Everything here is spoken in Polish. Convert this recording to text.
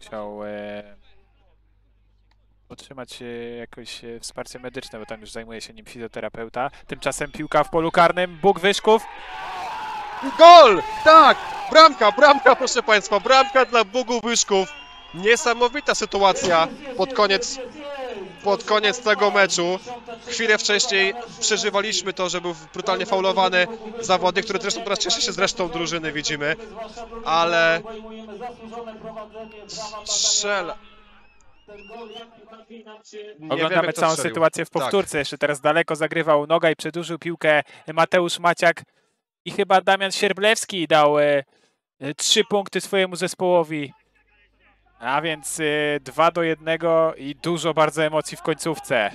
Chciał e, otrzymać e, jakoś e, wsparcie medyczne, bo tam już zajmuje się nim fizjoterapeuta. Tymczasem piłka w polu karnym, Bóg Wyszków. Gol! Tak! Bramka, bramka, proszę Państwa, bramka dla Bugu Wyszków. Niesamowita sytuacja pod koniec, pod koniec tego meczu. Chwilę wcześniej przeżywaliśmy to, że był brutalnie faulowany zawodnik, który zresztą teraz cieszy się z resztą drużyny, widzimy. Ale strzela. Nie Oglądamy wiemy, całą sytuację w Tak. powtórce. Jeszcze teraz daleko zagrywał noga i przedłużył piłkę Mateusz Maciak. I chyba Damian Sierblewski dał e, e, trzy punkty swojemu zespołowi. A więc e, dwa do jednego i dużo bardzo emocji w końcówce.